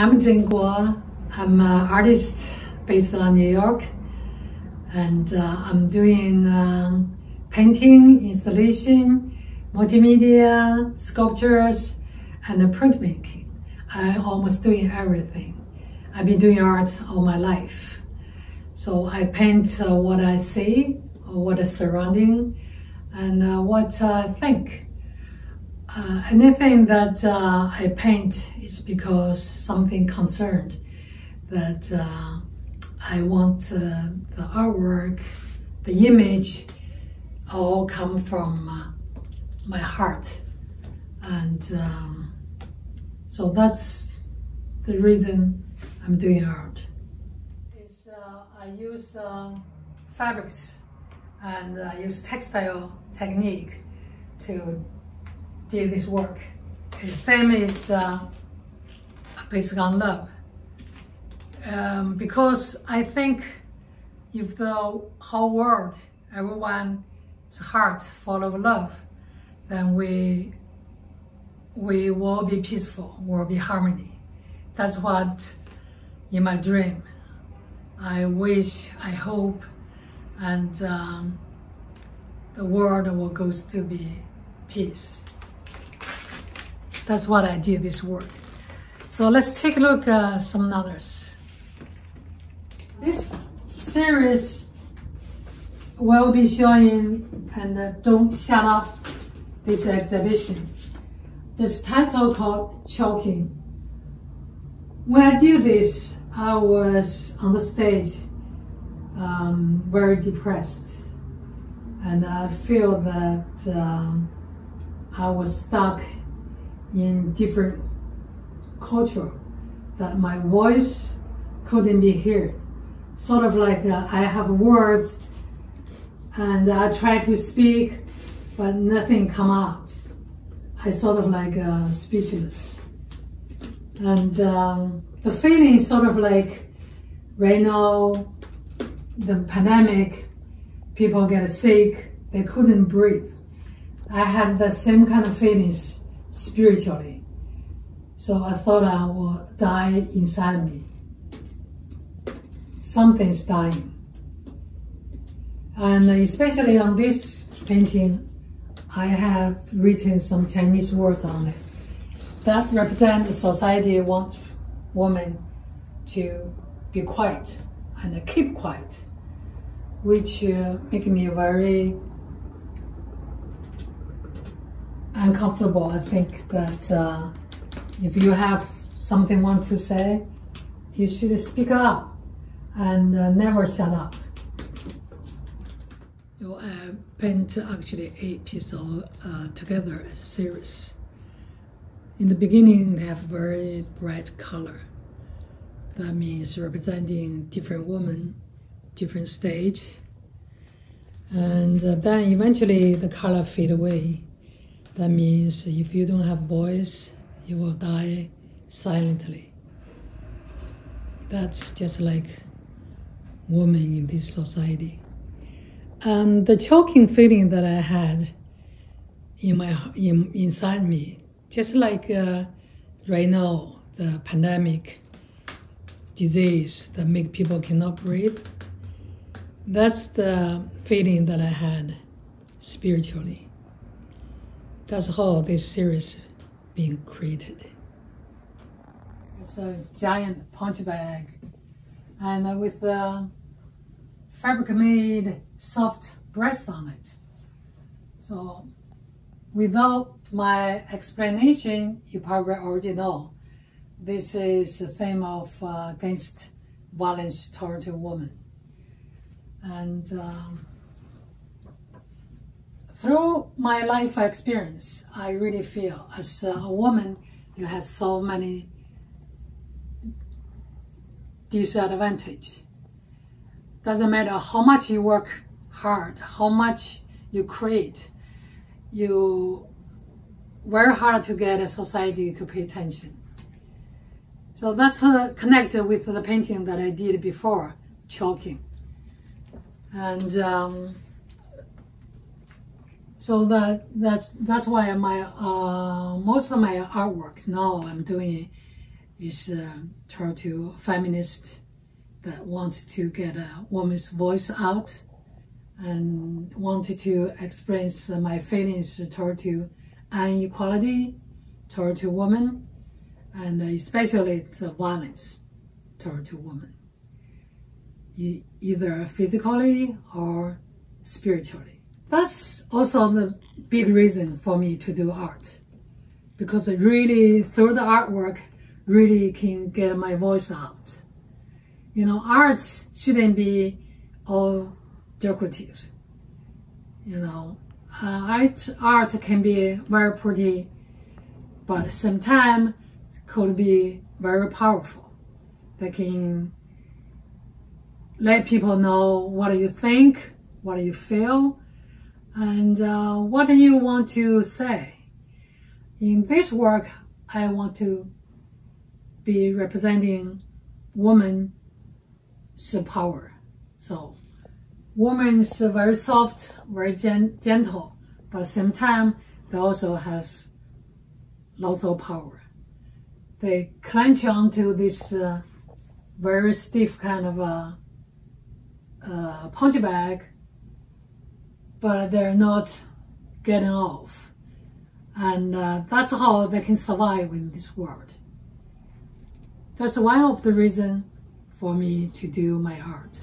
I'm Zhen Guo. I'm an artist based on New York, and uh, I'm doing um, painting, installation, multimedia, sculptures, and printmaking. I'm almost doing everything. I've been doing art all my life. So I paint uh, what I see, or what is surrounding, and uh, what I think. Uh, anything that uh, I paint is because something concerned that uh, I want uh, the artwork, the image, all come from uh, my heart, and um, so that's the reason I'm doing art. Is uh, I use fabrics and I use textile technique to did this work. His theme is uh, based on love. Um, because I think if the whole world, everyone's heart full of love, then we we will be peaceful, will be harmony. That's what in my dream. I wish, I hope, and um, the world will go to be peace. That's what I did this work. So let's take a look at uh, some others. This series will be showing and uh, don't shut up this exhibition. This title called Choking. When I did this, I was on the stage um, very depressed and I feel that um, I was stuck in different culture that my voice couldn't be heard. Sort of like uh, I have words and I try to speak, but nothing come out. I sort of like uh, speechless. And um, the feeling is sort of like right now, the pandemic, people get sick, they couldn't breathe. I had the same kind of feelings spiritually. So I thought I would die inside me. Something's dying. And especially on this painting, I have written some Chinese words on it that represent the society wants women to be quiet and keep quiet, which uh, make me very uncomfortable. I think that uh, if you have something want to say, you should speak up and uh, never shut up. You uh, paint actually eight pieces uh, together as a series. In the beginning, they have very bright color. That means representing different women, different stage. And uh, then eventually the color fade away that means if you don't have voice, you will die silently. That's just like women in this society. Um, the choking feeling that I had in my in, inside me, just like uh, right now, the pandemic disease that make people cannot breathe. That's the feeling that I had spiritually. That's how this series being created. It's a giant punch bag and with the fabric made soft breast on it. So without my explanation, you probably already know this is a theme of uh, against violence toward a woman. And um, through my life experience, I really feel as a woman, you have so many disadvantage. Doesn't matter how much you work hard, how much you create, you very hard to get a society to pay attention. So that's connected with the painting that I did before, choking. And um, so that that's that's why my uh, most of my artwork now I'm doing is uh, try to feminist that want to get a woman's voice out and wanted to express my feelings toward to inequality toward to women and especially the violence toward to women e either physically or spiritually that's also the big reason for me to do art because really through the artwork really can get my voice out. You know, art shouldn't be all decorative. You know, uh, art, art can be very pretty, but at the same time, could be very powerful. They can let people know what you think, what you feel, and uh, what do you want to say. In this work, I want to be representing woman's power. So women's very soft, very gen gentle, but same time, they also have lots of power. They clench onto this uh, very stiff kind of a uh, punch bag, but they're not getting off. And uh, that's how they can survive in this world. That's one of the reasons for me to do my art.